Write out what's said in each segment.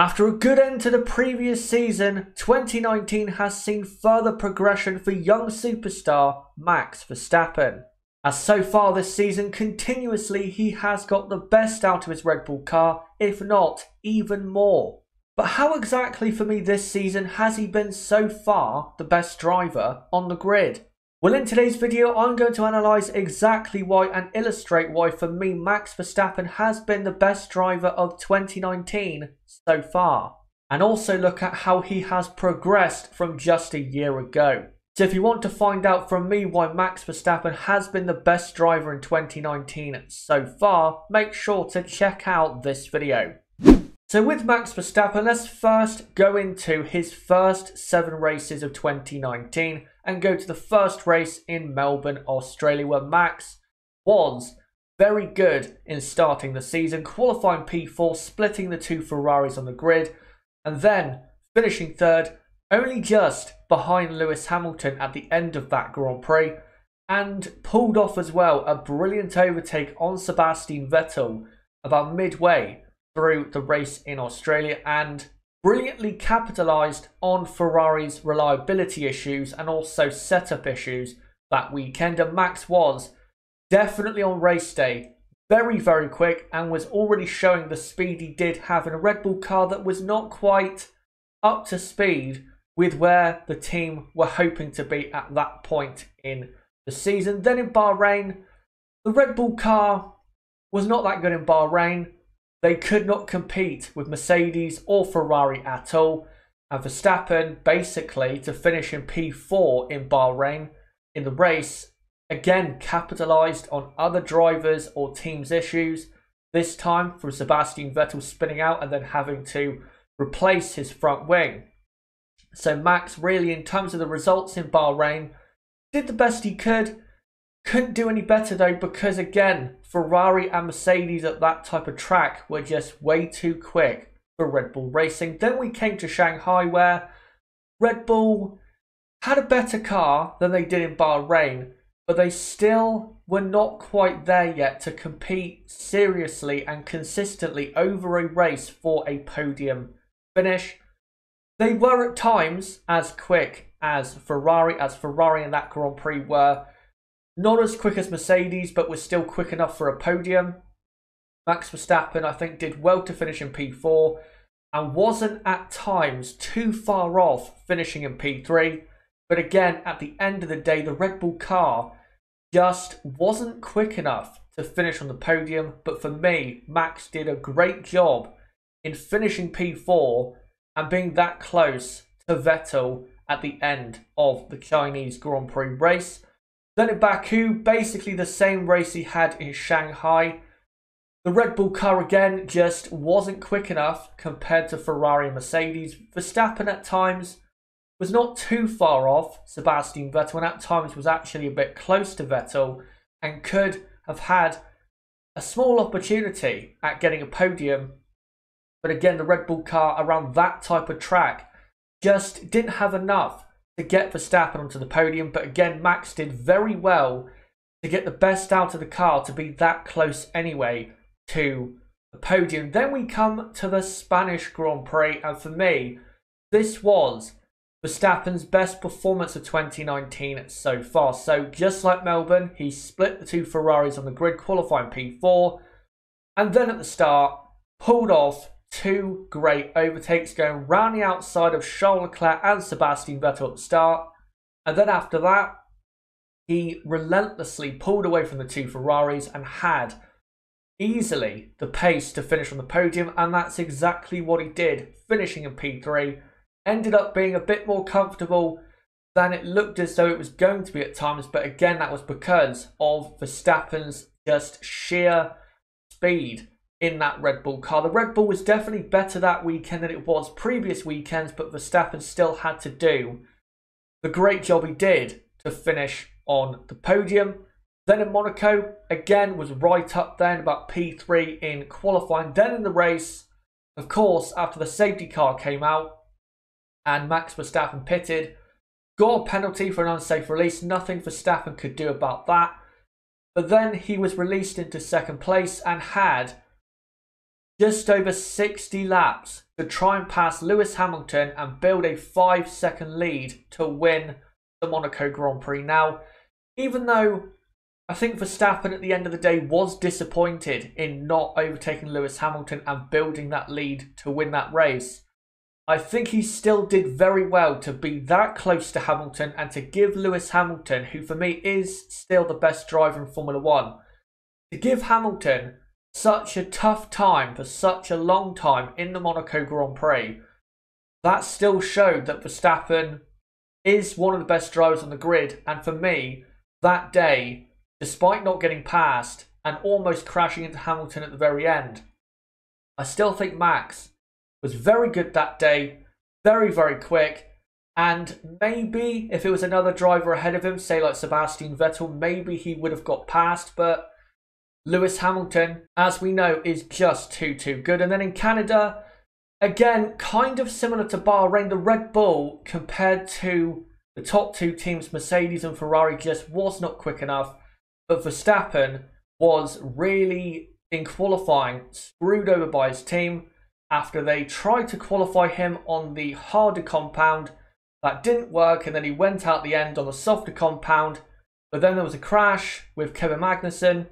After a good end to the previous season, 2019 has seen further progression for young superstar Max Verstappen. As so far this season, continuously he has got the best out of his Red Bull car, if not even more. But how exactly for me this season has he been so far the best driver on the grid? Well, in today's video, I'm going to analyse exactly why and illustrate why for me Max Verstappen has been the best driver of 2019 so far. And also look at how he has progressed from just a year ago. So if you want to find out from me why Max Verstappen has been the best driver in 2019 so far, make sure to check out this video. So with Max Verstappen, let's first go into his first seven races of 2019 and go to the first race in Melbourne, Australia, where Max was very good in starting the season, qualifying P4, splitting the two Ferraris on the grid, and then finishing third, only just behind Lewis Hamilton at the end of that Grand Prix, and pulled off as well a brilliant overtake on Sebastian Vettel about midway through the race in Australia and brilliantly capitalised on Ferrari's reliability issues and also setup issues that weekend. And Max was definitely on race day very, very quick and was already showing the speed he did have in a Red Bull car that was not quite up to speed with where the team were hoping to be at that point in the season. Then in Bahrain, the Red Bull car was not that good in Bahrain. They could not compete with Mercedes or Ferrari at all. And Verstappen, basically, to finish in P4 in Bahrain in the race, again capitalised on other drivers or teams' issues. This time from Sebastian Vettel spinning out and then having to replace his front wing. So Max really, in terms of the results in Bahrain, did the best he could. Couldn't do any better though because again, Ferrari and Mercedes at that type of track were just way too quick for Red Bull Racing. Then we came to Shanghai where Red Bull had a better car than they did in Bahrain, but they still were not quite there yet to compete seriously and consistently over a race for a podium finish. They were at times as quick as Ferrari, as Ferrari and that Grand Prix were not as quick as Mercedes, but was still quick enough for a podium. Max Verstappen, I think, did well to finish in P4 and wasn't at times too far off finishing in P3. But again, at the end of the day, the Red Bull car just wasn't quick enough to finish on the podium. But for me, Max did a great job in finishing P4 and being that close to Vettel at the end of the Chinese Grand Prix race. Then in Baku, basically the same race he had in Shanghai. The Red Bull car again just wasn't quick enough compared to Ferrari and Mercedes. Verstappen at times was not too far off Sebastian Vettel and at times was actually a bit close to Vettel and could have had a small opportunity at getting a podium. But again, the Red Bull car around that type of track just didn't have enough to get Verstappen onto the podium. But again, Max did very well to get the best out of the car to be that close anyway to the podium. Then we come to the Spanish Grand Prix, and for me, this was Verstappen's best performance of 2019 so far. So just like Melbourne, he split the two Ferraris on the grid, qualifying P4, and then at the start, pulled off two great overtakes going round the outside of Charles Leclerc and Sebastian Vettel at the start. And then after that, he relentlessly pulled away from the two Ferraris and had easily the pace to finish on the podium. And that's exactly what he did, finishing in P3. Ended up being a bit more comfortable than it looked as though it was going to be at times. But again, that was because of Verstappen's just sheer speed in that Red Bull car. The Red Bull was definitely better that weekend than it was previous weekends, but Verstappen still had to do the great job he did to finish on the podium. Then in Monaco, again, was right up there about P3 in qualifying. Then in the race, of course, after the safety car came out and Max Verstappen pitted, got a penalty for an unsafe release. Nothing Verstappen could do about that. But then he was released into second place and had just over 60 laps to try and pass Lewis Hamilton and build a five second lead to win the Monaco Grand Prix. Now, even though I think Verstappen at the end of the day was disappointed in not overtaking Lewis Hamilton and building that lead to win that race, I think he still did very well to be that close to Hamilton and to give Lewis Hamilton, who for me is still the best driver in Formula One, to give Hamilton such a tough time for such a long time in the Monaco Grand Prix. That still showed that Verstappen is one of the best drivers on the grid. And for me, that day, despite not getting past and almost crashing into Hamilton at the very end, I still think Max was very good that day, very, very quick. And maybe if it was another driver ahead of him, say like Sebastian Vettel, maybe he would have got past. But Lewis Hamilton, as we know, is just too, too good. And then in Canada, again, kind of similar to Bahrain, the Red Bull compared to the top two teams, Mercedes and Ferrari, just was not quick enough. But Verstappen was really, in qualifying, screwed over by his team after they tried to qualify him on the harder compound. That didn't work, and then he went out the end on the softer compound. But then there was a crash with Kevin Magnussen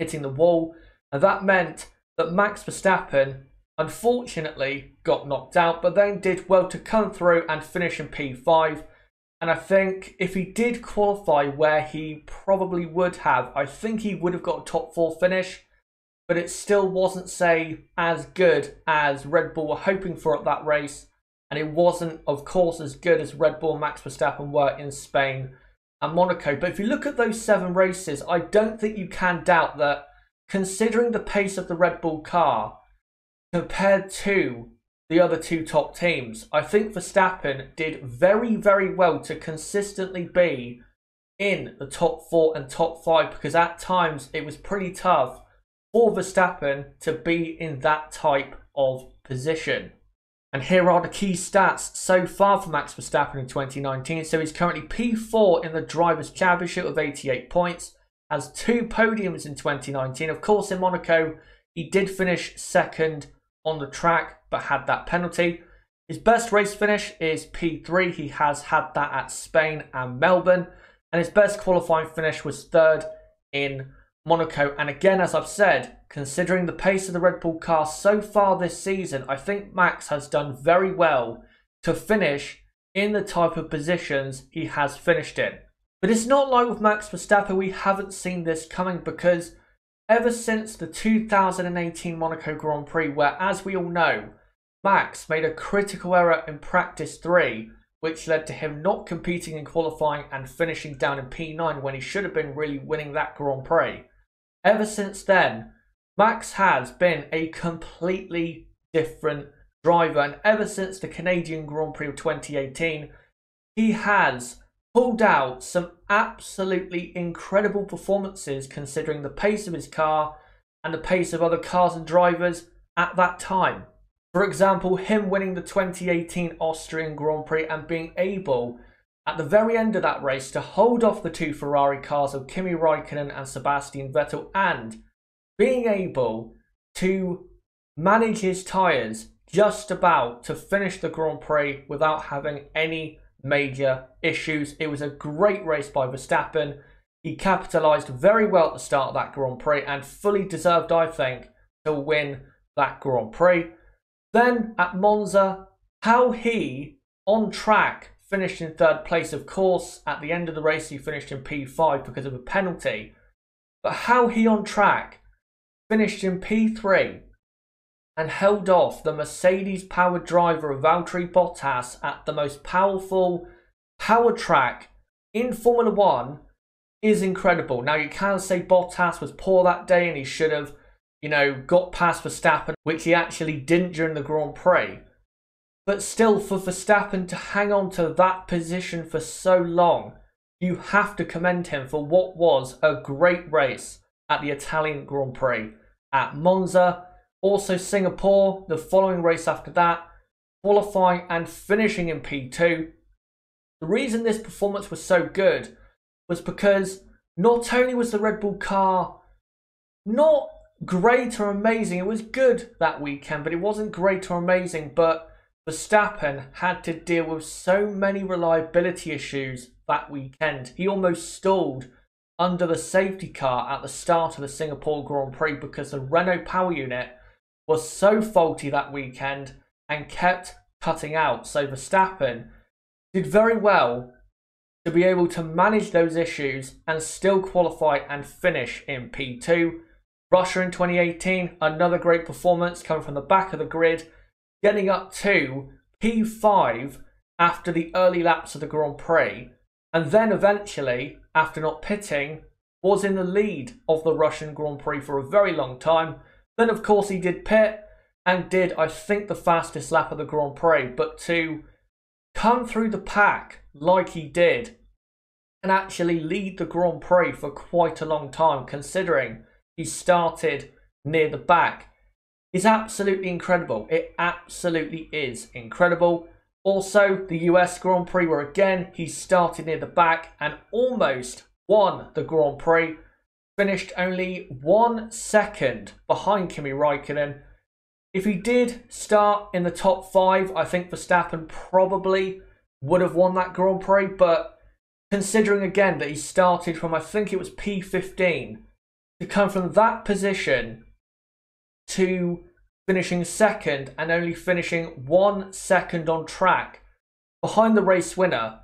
hitting the wall, and that meant that Max Verstappen unfortunately got knocked out, but then did well to come through and finish in P5. And I think if he did qualify where he probably would have, I think he would have got a top four finish but it still wasn't, say, as good as Red Bull were hoping for at that race. And it wasn't, of course, as good as Red Bull Max Verstappen were in Spain and Monaco. But if you look at those seven races, I don't think you can doubt that considering the pace of the Red Bull car compared to the other two top teams, I think Verstappen did very, very well to consistently be in the top four and top five because at times it was pretty tough for Verstappen to be in that type of position. And here are the key stats so far for Max Verstappen in 2019. So he's currently P4 in the Drivers' Championship with 88 points, has two podiums in 2019. Of course, in Monaco, he did finish second on the track, but had that penalty. His best race finish is P3. He has had that at Spain and Melbourne. And his best qualifying finish was third in Monaco. And again, as I've said, considering the pace of the Red Bull car so far this season, I think Max has done very well to finish in the type of positions he has finished in. But it's not like with Max Verstappen, we haven't seen this coming because ever since the 2018 Monaco Grand Prix, where, as we all know, Max made a critical error in practice 3, which led to him not competing in qualifying and finishing down in P9 when he should have been really winning that Grand Prix. Ever since then, Max has been a completely different driver, and ever since the Canadian Grand Prix of 2018, he has pulled out some absolutely incredible performances considering the pace of his car and the pace of other cars and drivers at that time. For example, him winning the 2018 Austrian Grand Prix and being able at the very end of that race to hold off the two Ferrari cars of Kimi Raikkonen and Sebastian Vettel and being able to manage his tyres just about to finish the Grand Prix without having any major issues. It was a great race by Verstappen. He capitalised very well at the start of that Grand Prix and fully deserved, I think, to win that Grand Prix. Then at Monza, how he, on track, finished in third place. Of course, at the end of the race, he finished in P5 because of a penalty. But how he on track finished in P3 and held off the Mercedes powered driver of Valtteri Bottas at the most powerful power track in Formula One is incredible. Now, you can say Bottas was poor that day and he should have, you know, got past Verstappen, which he actually didn't during the Grand Prix. But still, for Verstappen to hang on to that position for so long, you have to commend him for what was a great race at the Italian Grand Prix. At Monza, also Singapore, the following race after that, qualifying and finishing in P2. The reason this performance was so good was because not only was the Red Bull car not great or amazing. It was good that weekend, but it wasn't great or amazing. But Verstappen had to deal with so many reliability issues that weekend. He almost stalled under the safety car at the start of the Singapore Grand Prix because the Renault power unit was so faulty that weekend and kept cutting out. So Verstappen did very well to be able to manage those issues and still qualify and finish in P2. Russia in 2018, another great performance coming from the back of the grid, getting up to P5 after the early laps of the Grand Prix, and then eventually, after not pitting, was in the lead of the Russian Grand Prix for a very long time. Then, of course, he did pit and did, I think, the fastest lap of the Grand Prix, but to come through the pack like he did and actually lead the Grand Prix for quite a long time, considering he started near the back, is absolutely incredible. It absolutely is incredible. Also, the US Grand Prix, where again he started near the back and almost won the Grand Prix, finished only one second behind Kimi Raikkonen if he did start in the top five, I think Verstappen probably would have won that Grand Prix. But considering again that he started from, I think it was P15, to come from that position to finishing second and only finishing one second on track behind the race winner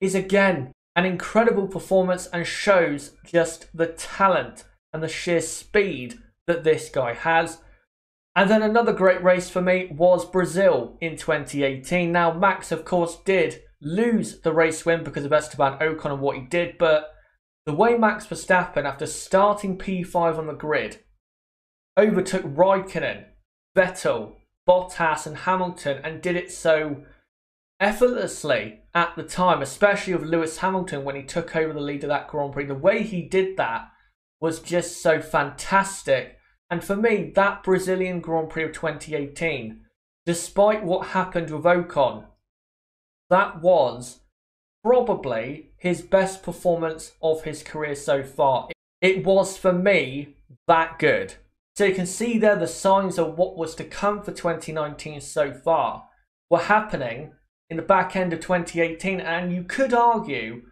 is again an incredible performance and shows just the talent and the sheer speed that this guy has. And then another great race for me was Brazil in 2018. Now, Max, of course, did lose the race win because of Esteban Ocon and what he did, but the way Max Verstappen, after starting P5 on the grid, overtook Raikkonen, Vettel, Bottas, and Hamilton and did it so effortlessly at the time, especially of Lewis Hamilton when he took over the lead of that Grand Prix. The way he did that was just so fantastic and for me, that Brazilian Grand Prix of 2018, despite what happened with Ocon, that was probably his best performance of his career so far. It was for me that good. So you can see there the signs of what was to come for 2019 so far were happening in the back end of 2018 and you could argue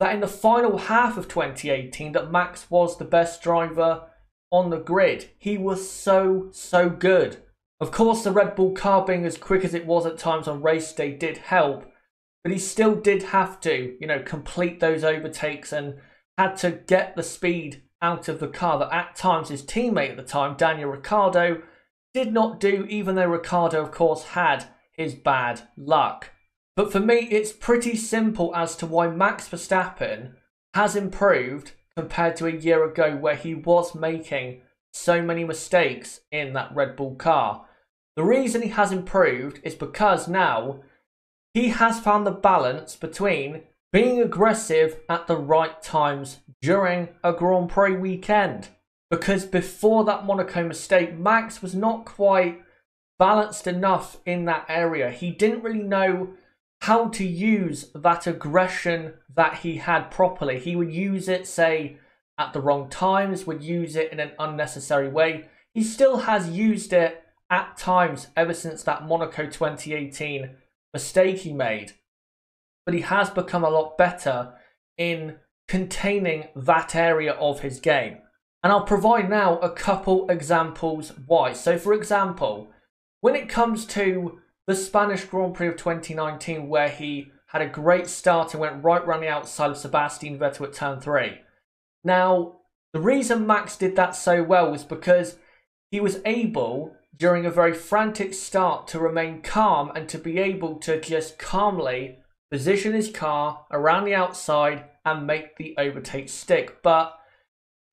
that in the final half of 2018 that Max was the best driver on the grid. He was so, so good. Of course, the Red Bull car being as quick as it was at times on race day did help, but he still did have to, you know, complete those overtakes and had to get the speed out of the car that at times his teammate at the time, Daniel Ricciardo, did not do, even though Ricciardo, of course, had his bad luck. But for me, it's pretty simple as to why Max Verstappen has improved compared to a year ago where he was making so many mistakes in that Red Bull car. The reason he has improved is because now he has found the balance between being aggressive at the right times during a Grand Prix weekend. Because before that Monaco mistake, Max was not quite balanced enough in that area. He didn't really know how to use that aggression that he had properly. He would use it, say, at the wrong times, would use it in an unnecessary way. He still has used it at times ever since that Monaco 2018 mistake he made. But he has become a lot better in containing that area of his game. And I'll provide now a couple examples why. So, for example, when it comes to the Spanish Grand Prix of 2019, where he had a great start and went right round the outside of Sebastian Vettel at turn three. Now, the reason Max did that so well was because he was able, during a very frantic start, to remain calm and to be able to just calmly position his car around the outside and make the overtake stick. But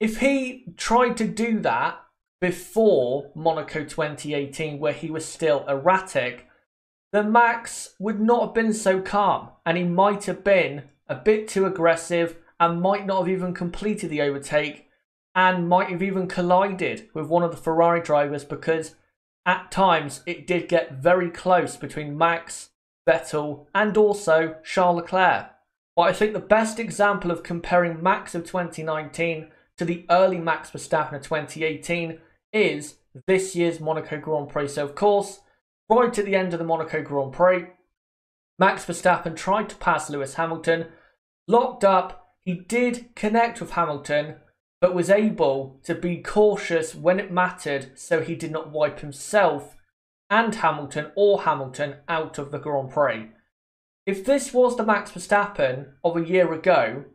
if he tried to do that before Monaco 2018, where he was still erratic, then Max would not have been so calm and he might have been a bit too aggressive and might not have even completed the overtake and might have even collided with one of the Ferrari drivers because at times it did get very close between Max, Vettel, and also Charles Leclerc. But I think the best example of comparing Max of 2019 to the early Max Verstappen of 2018 is this year's Monaco Grand Prix. So, of course, right at the end of the Monaco Grand Prix, Max Verstappen tried to pass Lewis Hamilton, locked up. He did connect with Hamilton, but was able to be cautious when it mattered so he did not wipe himself and Hamilton or Hamilton out of the Grand Prix. If this was the Max Verstappen of a year ago,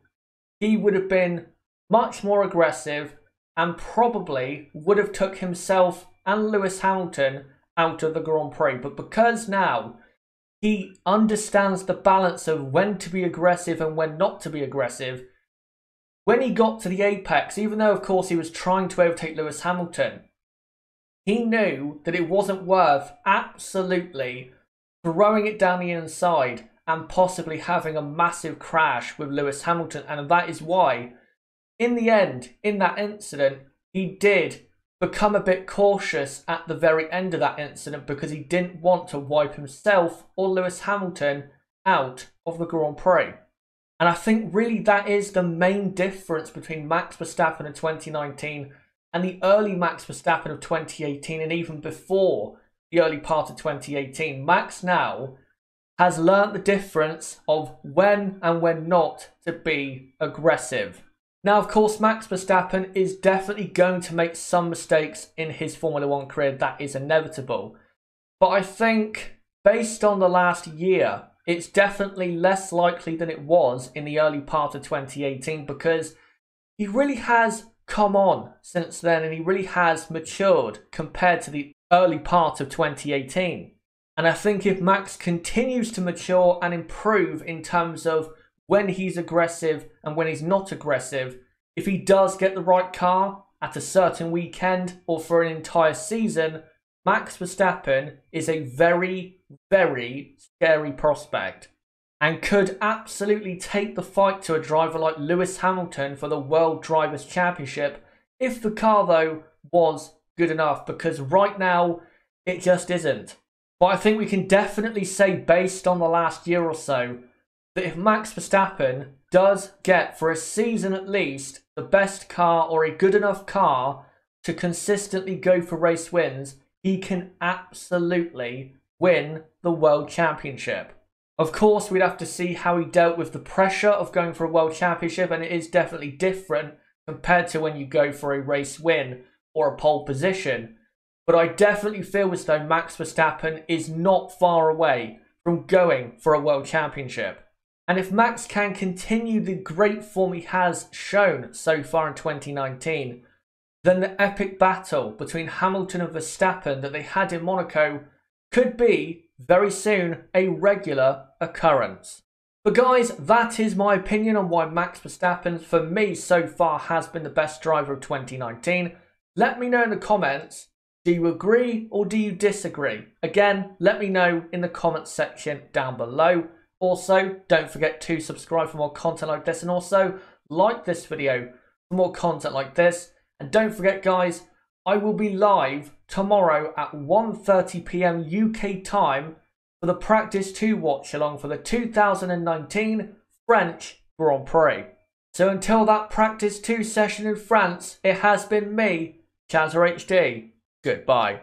he would have been much more aggressive and probably would have took himself and Lewis Hamilton out of the Grand Prix. But because now he understands the balance of when to be aggressive and when not to be aggressive, when he got to the apex, even though of course he was trying to overtake Lewis Hamilton, he knew that it wasn't worth absolutely throwing it down the inside and possibly having a massive crash with Lewis Hamilton. And that is why, in the end, in that incident, he did become a bit cautious at the very end of that incident because he didn't want to wipe himself or Lewis Hamilton out of the Grand Prix. And I think really that is the main difference between Max Verstappen in 2019 and the early Max Verstappen of 2018 and even before the early part of 2018, Max now has learnt the difference of when and when not to be aggressive. Now, of course, Max Verstappen is definitely going to make some mistakes in his Formula One career. That is inevitable. But I think, based on the last year, it's definitely less likely than it was in the early part of 2018 because he really has come on since then and he really has matured compared to the early part of 2018. And I think if Max continues to mature and improve in terms of when he's aggressive and when he's not aggressive, if he does get the right car at a certain weekend or for an entire season, Max Verstappen is a very, very scary prospect and could absolutely take the fight to a driver like Lewis Hamilton for the World Drivers' Championship if the car, though, was good enough, because right now it just isn't. But I think we can definitely say, based on the last year or so, that if Max Verstappen does get, for a season at least, the best car or a good enough car to consistently go for race wins, he can absolutely win the World Championship. Of course, we'd have to see how he dealt with the pressure of going for a world championship, and it is definitely different compared to when you go for a race win or a pole position. But I definitely feel as though Max Verstappen is not far away from going for a world championship. And if Max can continue the great form he has shown so far in 2019, then the epic battle between Hamilton and Verstappen that they had in Monaco could be very soon a regular occurrence. But guys, that is my opinion on why Max Verstappen, for me so far, has been the best driver of 2019. Let me know in the comments, do you agree or do you disagree? Again, let me know in the comments section down below. Also, don't forget to subscribe for more content like this and also like this video for more content like this. And don't forget guys, I will be live tomorrow at 1.30pm UK time for the Practice 2 watch along for the 2019 French Grand Prix. So until that Practice 2 session in France, it has been me, Chazza HD. Goodbye.